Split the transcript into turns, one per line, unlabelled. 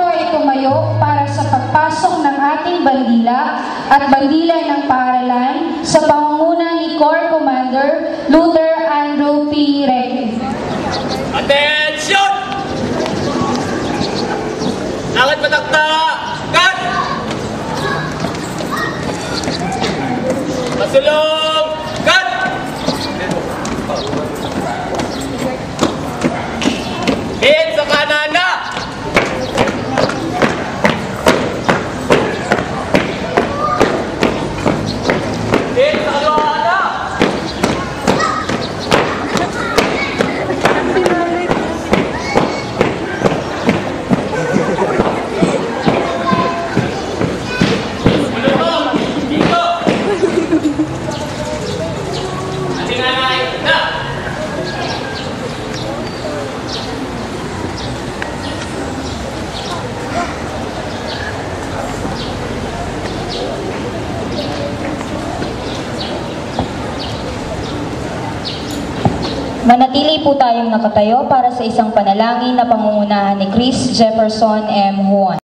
ay tumayo para sa pagpasok ng ating bandila at bandila ng paaralan sa pangunguna ni Corps Commander Luther Andrew P. Reque.
Atensyon! Langit patakta! Cut! Pasulong! Cut! Hit sa kanan na! Hit sa kaliwa na! Sulong! Dito! Tinanay na!
Manatili po tayong nakatayo para sa isang panalangin na pangungunahan ni Chris Jefferson M. Juan.